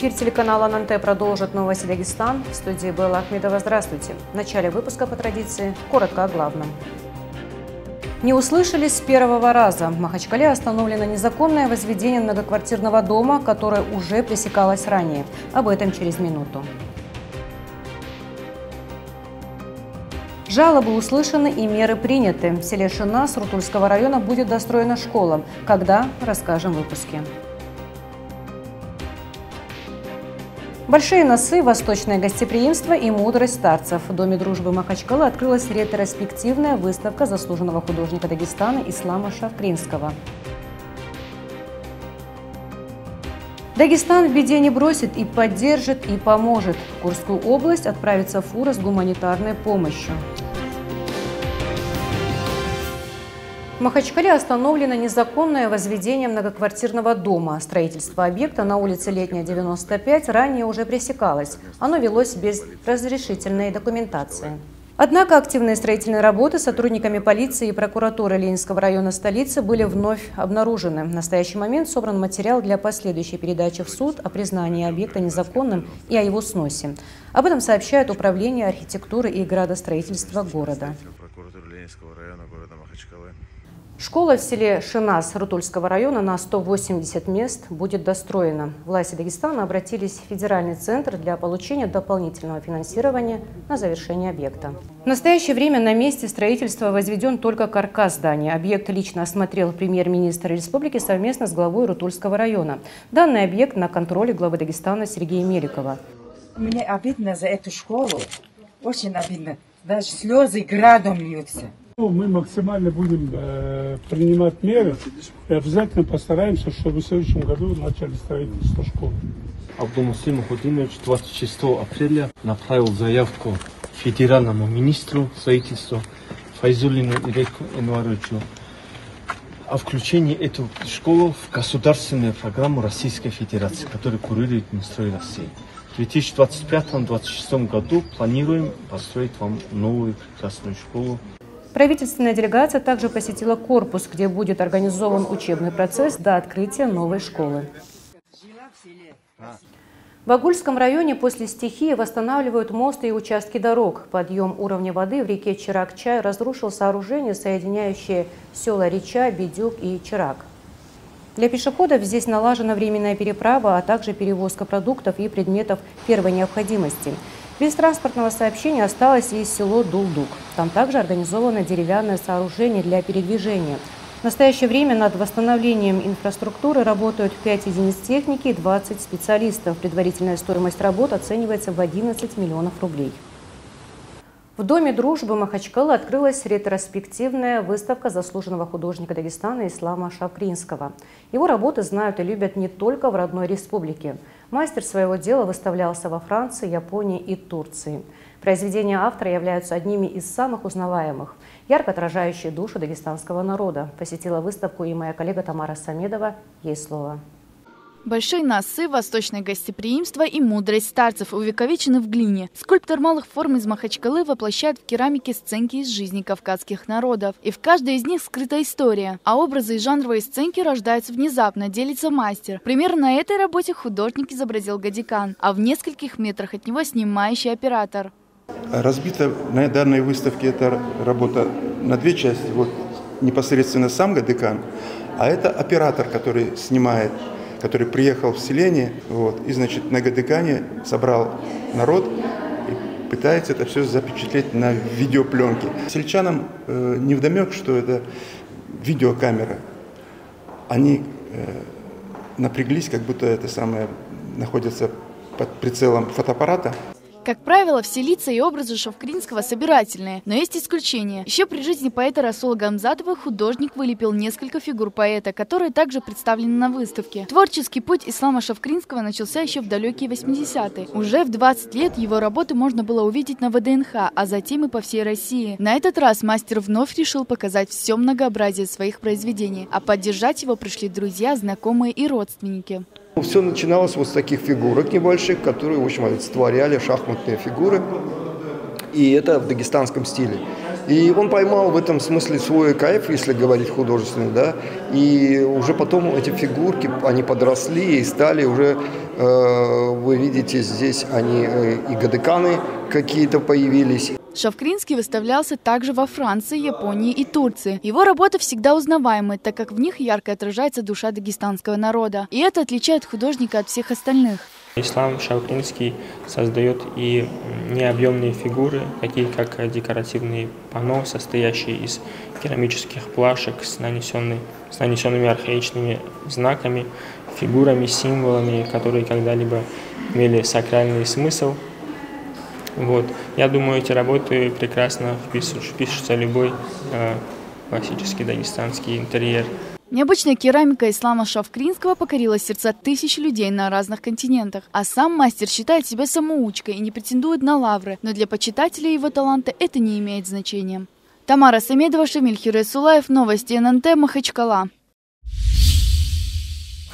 Эфир телеканала ННТ продолжит новости Дагестан. В студии Белла Ахмедова. Здравствуйте. В начале выпуска по традиции коротко о главном. Не услышали с первого раза. В Махачкале остановлено незаконное возведение многоквартирного дома, которое уже пресекалось ранее. Об этом через минуту. Жалобы услышаны и меры приняты. В селе Шина Рутульского района будет достроена школа. Когда? Расскажем в выпуске. Большие носы, восточное гостеприимство и мудрость старцев. В Доме дружбы Махачкалы открылась ретроспективная выставка заслуженного художника Дагестана Ислама Шавкринского. Дагестан в беде не бросит и поддержит, и поможет. Курскую область отправится фура с гуманитарной помощью. В Махачкале остановлено незаконное возведение многоквартирного дома. Строительство объекта на улице Летняя, 95 ранее уже пресекалось. Оно велось без разрешительной документации. Однако активные строительные работы сотрудниками полиции и прокуратуры Ленинского района столицы были вновь обнаружены. В настоящий момент собран материал для последующей передачи в суд о признании объекта незаконным и о его сносе. Об этом сообщает Управление архитектуры и градостроительства города. Школа в селе Шинас Рутульского района на 180 мест будет достроена. Власти Дагестана обратились в Федеральный центр для получения дополнительного финансирования на завершение объекта. В настоящее время на месте строительства возведен только каркас здания. Объект лично осмотрел премьер-министр республики совместно с главой Рутульского района. Данный объект на контроле главы Дагестана Сергея Меликова. Мне обидно за эту школу. Очень обидно. Даже слезы градом льются. Мы максимально будем э, принимать меры и обязательно постараемся, чтобы в следующем году начали строительство школы. Абдулмуслим Худинович 26 апреля направил заявку федеральному министру строительства Файзулину Иреку Энуаровичу о включении эту школу в государственную программу Российской Федерации, которую курирует Минстрой России. В 2025-2026 году планируем построить вам новую прекрасную школу Правительственная делегация также посетила корпус, где будет организован учебный процесс до открытия новой школы. В Агульском районе после стихии восстанавливают мосты и участки дорог. Подъем уровня воды в реке Чирак-Чай разрушил сооружение, соединяющее села Реча, Бедюк и Чирак. Для пешеходов здесь налажена временная переправа, а также перевозка продуктов и предметов первой необходимости – без транспортного сообщения осталось и село Дулдук. Там также организовано деревянное сооружение для передвижения. В настоящее время над восстановлением инфраструктуры работают 5 единиц техники и 20 специалистов. Предварительная стоимость работ оценивается в 11 миллионов рублей. В Доме дружбы Махачкалы открылась ретроспективная выставка заслуженного художника Дагестана Ислама Шапринского. Его работы знают и любят не только в родной республике. Мастер своего дела выставлялся во Франции, Японии и Турции. Произведения автора являются одними из самых узнаваемых, ярко отражающие душу дагестанского народа. Посетила выставку и моя коллега Тамара Самедова. Ей слово. Большие носы, восточное гостеприимство и мудрость старцев увековечены в глине. Скульптор малых форм из Махачкалы воплощает в керамике сценки из жизни кавказских народов. И в каждой из них скрыта история. А образы и жанровые сценки рождаются внезапно, делится мастер. Примерно на этой работе художник изобразил Гадикан, а в нескольких метрах от него снимающий оператор. Разбита на данной выставке эта работа на две части. Вот непосредственно сам Гадикан, а это оператор, который снимает который приехал в селение, вот, и, значит, на Гадыкане собрал народ и пытается это все запечатлеть на видеопленке. Сельчанам э, не вдомек, что это видеокамера. Они э, напряглись, как будто это самое находится под прицелом фотоаппарата. Как правило, все лица и образы Шавкринского собирательные, но есть исключения. Еще при жизни поэта Расула Гамзатова художник вылепил несколько фигур поэта, которые также представлены на выставке. Творческий путь Ислама Шавкринского начался еще в далекие 80-е. Уже в 20 лет его работы можно было увидеть на ВДНХ, а затем и по всей России. На этот раз мастер вновь решил показать все многообразие своих произведений, а поддержать его пришли друзья, знакомые и родственники. Все начиналось вот с таких фигурок небольших, которые, в общем, олицетворяли шахматные фигуры. И это в дагестанском стиле. И он поймал в этом смысле свой кайф, если говорить художественно, да, и уже потом эти фигурки, они подросли и стали уже, э, вы видите, здесь они э, и гадеканы какие-то появились, Шавкринский выставлялся также во Франции, Японии и Турции. Его работы всегда узнаваемы, так как в них ярко отражается душа дагестанского народа. И это отличает художника от всех остальных. Ислам Шавкринский создает и необъемные фигуры, такие как декоративные панно, состоящие из керамических плашек с, нанесенной, с нанесенными архаичными знаками, фигурами, символами, которые когда-либо имели сакральный смысл – вот. Я думаю, эти работы прекрасно впишутся, впишутся любой э, классический дагестанский интерьер. Необычная керамика Ислама Шавкринского покорила сердца тысяч людей на разных континентах. А сам мастер считает себя самоучкой и не претендует на лавры, но для почитателей его таланта это не имеет значения. Тамара Самедова, Шамиль Хюресулаев, Новости ННТ, Махачкала.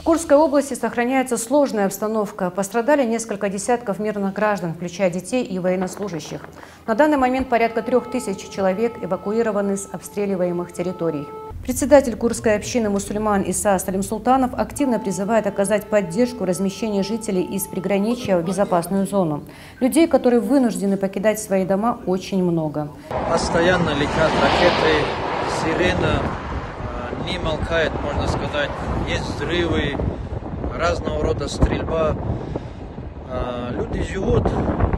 Курской области сохраняется сложная обстановка. Пострадали несколько десятков мирных граждан, включая детей и военнослужащих. На данный момент порядка трех тысяч человек эвакуированы с обстреливаемых территорий. Председатель Курской общины мусульман Иса Салим Султанов активно призывает оказать поддержку размещения жителей из приграничья в безопасную зону. Людей, которые вынуждены покидать свои дома, очень много. Постоянно летят ракеты, сирена, не молкает, можно сказать. Есть взрывы, разного рода стрельба. А, люди живут,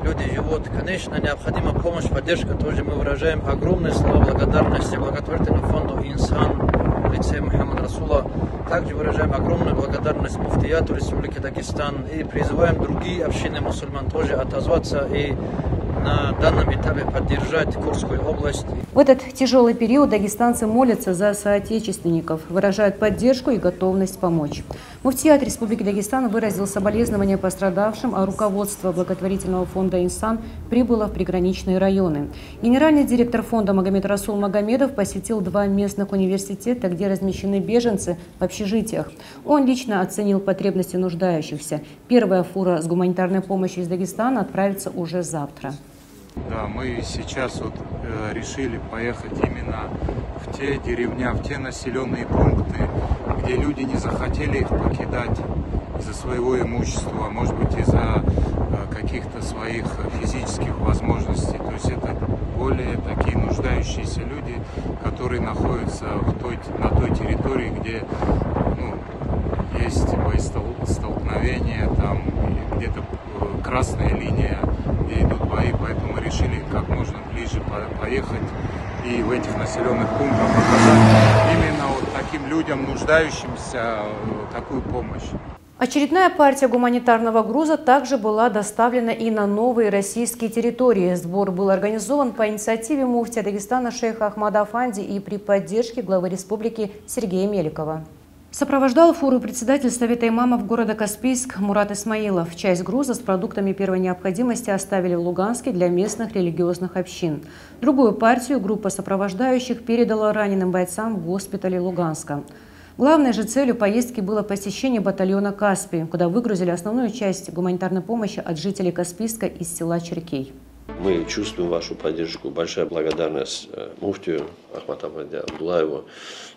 люди живут. Конечно, необходима помощь, поддержка. Тоже мы выражаем огромные слова благодарности благотворительному фонду «Инсан» в лице Мухаммада Расула. Также выражаем огромную благодарность Муфтияту Республики Дагестан и призываем другие общины мусульман тоже отозваться и на данном поддержать Курскую область. В этот тяжелый период дагестанцы молятся за соотечественников, выражают поддержку и готовность помочь. Муфтият Республики Дагестан выразил соболезнования пострадавшим, а руководство благотворительного фонда «Инсан» прибыло в приграничные районы. Генеральный директор фонда Магомед Расул Магомедов посетил два местных университета, где размещены беженцы в общежитиях. Он лично оценил потребности нуждающихся. Первая фура с гуманитарной помощью из Дагестана отправится уже завтра. Да, мы сейчас вот э, решили поехать именно в те деревня, в те населенные пункты, где люди не захотели их покидать из-за своего имущества, может быть из-за э, каких-то своих физических возможностей. То есть это более такие нуждающиеся люди, которые находятся в той, на той территории, где ну, есть боестолкновения, там где-то э, красная линия где идут бои, поэтому мы решили как можно ближе поехать и в этих населенных пунктах показать именно вот таким людям, нуждающимся, э, такую помощь. Очередная партия гуманитарного груза также была доставлена и на новые российские территории. Сбор был организован по инициативе муфтия Дагестана шейха Ахмада Афанди и при поддержке главы республики Сергея Меликова. Сопровождал фуру председатель Совета имамов города Каспийск Мурат Исмаилов. Часть груза с продуктами первой необходимости оставили в Луганске для местных религиозных общин. Другую партию группа сопровождающих передала раненым бойцам в госпитале Луганска. Главной же целью поездки было посещение батальона «Каспий», куда выгрузили основную часть гуманитарной помощи от жителей Каспийска из села Черкей. Мы чувствуем вашу поддержку. Большая благодарность э, муфтию Ахмату Абдулаеву.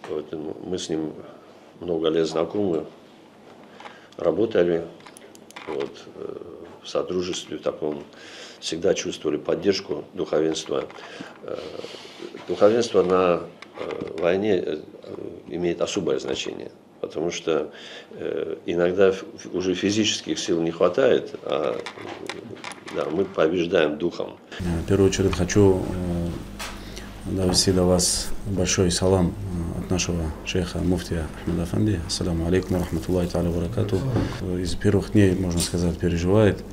Вот, мы с ним много лет знакомы, работали вот, э, в содружестве в таком, всегда чувствовали поддержку духовенства. Э, духовенство на э, войне имеет особое значение, потому что иногда уже физических сил не хватает, а да, мы побеждаем духом. В первую очередь хочу довести до вас большой салам нашего шейха муфтия Ахмеда Афанди. Ассаламу алейкум, рахматуллахи та'аля баракату. Из первых дней, можно сказать, переживает,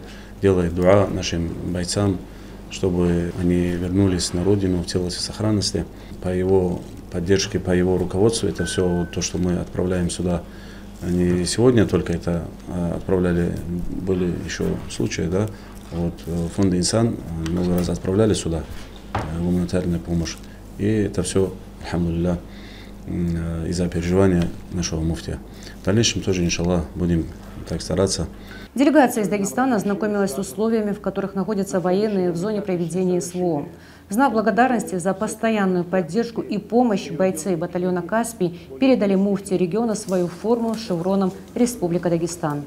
делает дуа нашим бойцам, чтобы они вернулись на родину в целости и сохранности. По его поддержке, по его руководству, это все то, что мы отправляем сюда. Не сегодня только это а, отправляли, были еще случаи, да, вот э, фонд «Инсан» много раз отправляли сюда э, гуманитарную помощь. И это все, алхамдулилля, Э, из-за переживания нашего муфтия. В дальнейшем тоже, иншаллах, будем так стараться. Делегация из Дагестана ознакомилась с условиями, в которых находятся военные в зоне проведения СВО. В знак благодарности за постоянную поддержку и помощь бойцы батальона «Каспий» передали муфти региона свою форму с шевроном «Республика Дагестан».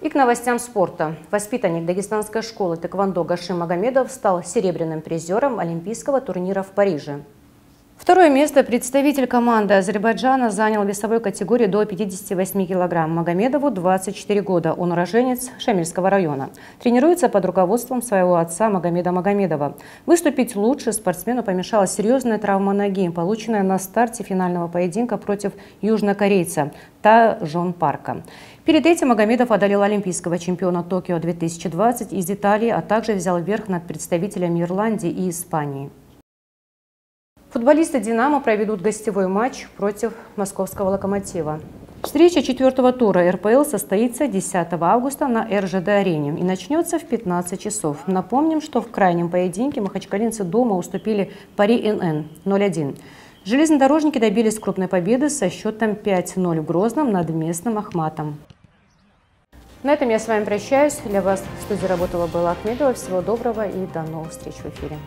И к новостям спорта. Воспитанник дагестанской школы тэквондо Гашим Магомедов стал серебряным призером Олимпийского турнира в Париже. Второе место представитель команды Азербайджана занял в весовой категории до 58 килограмм. Магомедову 24 года. Он уроженец Шамильского района. Тренируется под руководством своего отца Магомеда Магомедова. Выступить лучше спортсмену помешала серьезная травма ноги, полученная на старте финального поединка против южнокорейца Та Жон Парка. Перед этим Магомедов одолел олимпийского чемпиона Токио 2020 из Италии, а также взял верх над представителями Ирландии и Испании. Футболисты «Динамо» проведут гостевой матч против московского «Локомотива». Встреча четвертого тура РПЛ состоится 10 августа на РЖД-арене и начнется в 15 часов. Напомним, что в крайнем поединке махачкалинцы дома уступили Пари НН 0-1. Железнодорожники добились крупной победы со счетом 5-0 в Грозном над местным Ахматом. На этом я с вами прощаюсь. Для вас в студии работала Белла Ахмедова. Всего доброго и до новых встреч в эфире.